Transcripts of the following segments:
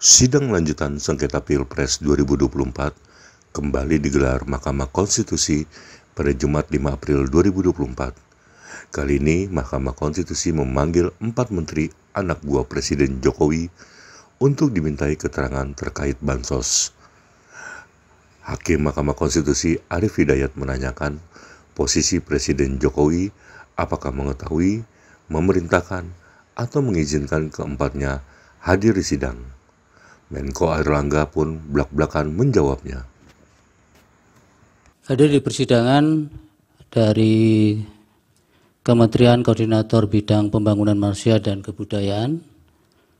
Sidang lanjutan sengketa Pilpres 2024 kembali digelar Mahkamah Konstitusi pada Jumat 5 April 2024. Kali ini Mahkamah Konstitusi memanggil empat menteri anak buah Presiden Jokowi untuk dimintai keterangan terkait bansos. Hakim Mahkamah Konstitusi Arif Hidayat menanyakan posisi Presiden Jokowi apakah mengetahui, memerintahkan, atau mengizinkan keempatnya hadir di sidang. Menko Airlangga pun belak-belakan menjawabnya. Hadir di persidangan dari Kementerian Koordinator Bidang Pembangunan Manusia dan Kebudayaan,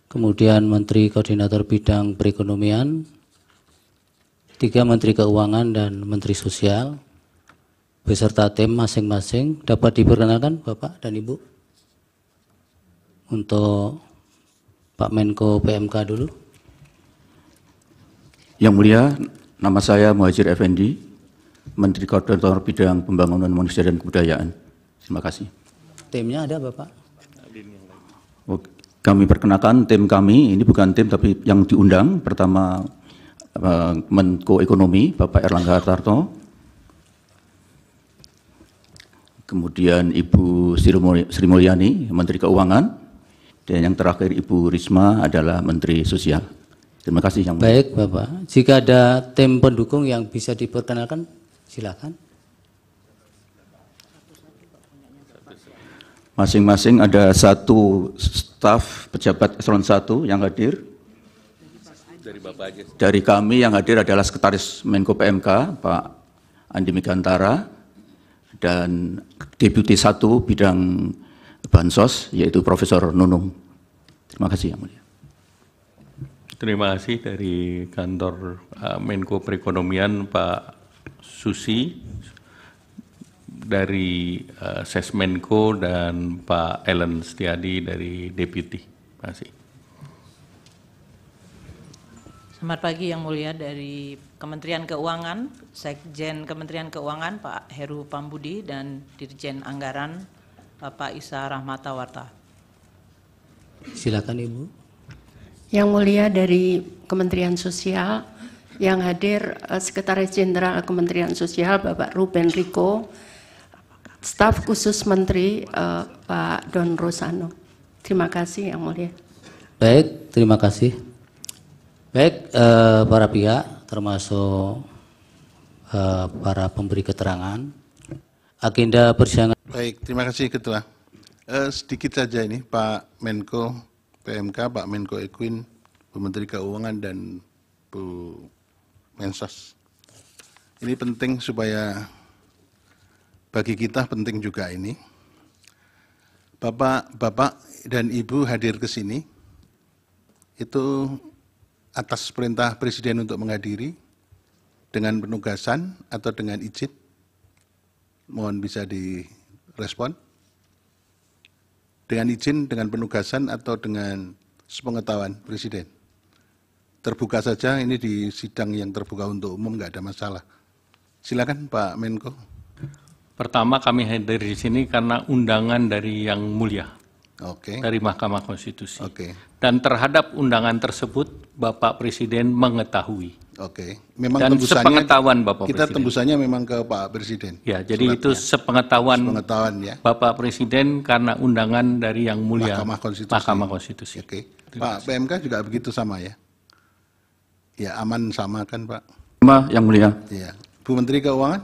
kemudian Menteri Koordinator Bidang Perekonomian, tiga Menteri Keuangan dan Menteri Sosial, beserta tim masing-masing dapat diperkenalkan Bapak dan Ibu untuk Pak Menko PMK dulu. Yang mulia, nama saya Muhajir Effendi, Menteri Koordinator Bidang Pembangunan Manusia dan Kebudayaan. Terima kasih. Timnya ada Bapak? Kami perkenalkan tim kami, ini bukan tim tapi yang diundang. Pertama uh, Menko Ekonomi, Bapak Erlangga Hartarto. Kemudian Ibu Sri Mulyani, Menteri Keuangan. Dan yang terakhir Ibu Risma adalah Menteri Sosial. Terima kasih yang Baik Bapak, jika ada tim pendukung yang bisa diperkenalkan, silakan. Masing-masing ada satu staf pejabat eselon 1 yang hadir. Dari Bapak aja. Dari kami yang hadir adalah Sekretaris Menko PMK, Pak Andi Megantara, dan Deputi 1 bidang Bansos, yaitu Profesor Nunung. Terima kasih yang mulia. Terima kasih dari kantor uh, Menko Perekonomian Pak Susi, dari uh, Sesmenko dan Pak Ellen Setiadi dari Deputi. Terima kasih. Selamat pagi yang mulia dari Kementerian Keuangan, Sekjen Kementerian Keuangan Pak Heru Pambudi dan Dirjen Anggaran Bapak Isa Rahmatawarta. Silakan Ibu. Yang mulia dari Kementerian Sosial, yang hadir eh, Sekretaris Jenderal Kementerian Sosial Bapak Ruben Riko, staf khusus Menteri uh, Pak Don Rosano. Terima kasih yang mulia. Baik, terima kasih. Baik, uh, para pihak termasuk uh, para pemberi keterangan. Agenda persidangan. Baik, terima kasih Ketua. Uh, sedikit saja ini Pak Menko PMK, Pak Menko Equin, Bu Menteri Keuangan, dan Bu Mensos. Ini penting supaya bagi kita penting juga ini. Bapak, Bapak dan Ibu hadir ke sini, itu atas perintah Presiden untuk menghadiri dengan penugasan atau dengan izin. Mohon bisa direspon dengan izin, dengan penugasan, atau dengan sepengetahuan Presiden. Terbuka saja, ini di sidang yang terbuka untuk umum, nggak ada masalah. Silakan Pak Menko. Pertama kami hadir di sini karena undangan dari Yang Mulia. Oke. Okay. Dari Mahkamah Konstitusi. Oke. Okay. Dan terhadap undangan tersebut, Bapak Presiden mengetahui. Oke. Okay. Memang Dan tembusannya sepengetahuan Bapak kita Presiden. tembusannya memang ke Pak Presiden. Ya, jadi itu sepengetahuan, sepengetahuan ya. Bapak Presiden karena undangan dari Yang Mulia Mahkamah Konstitusi. Mahkamah Konstitusi. Oke. Pak PMK juga begitu sama ya. Ya aman sama kan Pak? Sama yang mulia. Iya. Bu Menteri Keuangan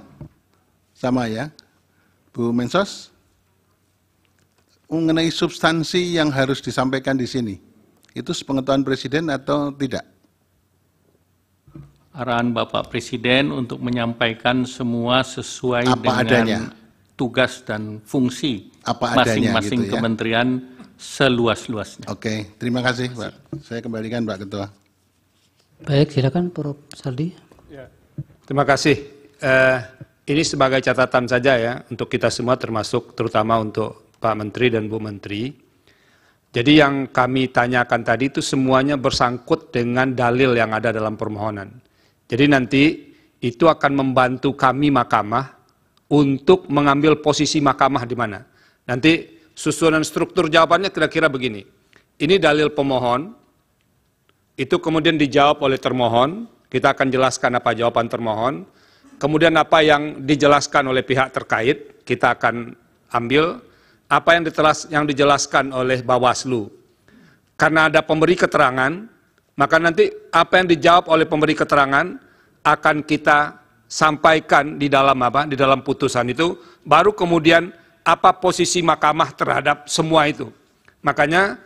sama ya. Bu Mensos mengenai substansi yang harus disampaikan di sini. Itu sepengetahuan Presiden atau tidak? Arahan Bapak Presiden untuk menyampaikan semua sesuai Apa dengan adanya. tugas dan fungsi masing-masing gitu ya. kementerian seluas-luasnya. Oke, terima kasih Pak. Saya kembalikan Pak Ketua. Baik, silakan Prof. Saldi. Terima kasih. Eh, ini sebagai catatan saja ya untuk kita semua termasuk terutama untuk Pak Menteri dan Bu Menteri. Jadi yang kami tanyakan tadi itu semuanya bersangkut dengan dalil yang ada dalam permohonan. Jadi nanti itu akan membantu kami mahkamah untuk mengambil posisi mahkamah di mana. Nanti susunan struktur jawabannya kira-kira begini. Ini dalil pemohon, itu kemudian dijawab oleh termohon, kita akan jelaskan apa jawaban termohon, kemudian apa yang dijelaskan oleh pihak terkait, kita akan ambil, apa yang, yang dijelaskan oleh Bawaslu. Karena ada pemberi keterangan, maka nanti apa yang dijawab oleh pemberi keterangan akan kita sampaikan di dalam apa? Di dalam putusan itu, baru kemudian apa posisi mahkamah terhadap semua itu. Makanya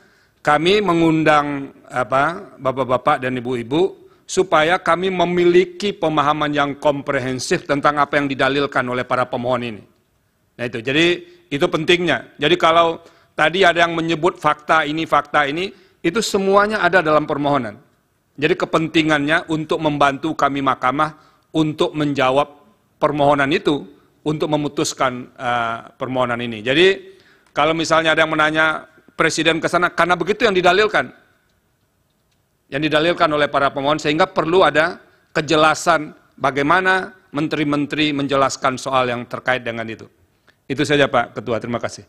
kami mengundang apa bapak-bapak dan ibu-ibu supaya kami memiliki pemahaman yang komprehensif tentang apa yang didalilkan oleh para pemohon ini. Nah itu, jadi itu pentingnya. Jadi kalau tadi ada yang menyebut fakta ini, fakta ini, itu semuanya ada dalam permohonan. Jadi kepentingannya untuk membantu kami mahkamah untuk menjawab permohonan itu, untuk memutuskan uh, permohonan ini. Jadi kalau misalnya ada yang menanya presiden ke sana karena begitu yang didalilkan. Yang didalilkan oleh para pemohon sehingga perlu ada kejelasan bagaimana menteri-menteri menjelaskan soal yang terkait dengan itu. Itu saja Pak Ketua, terima kasih.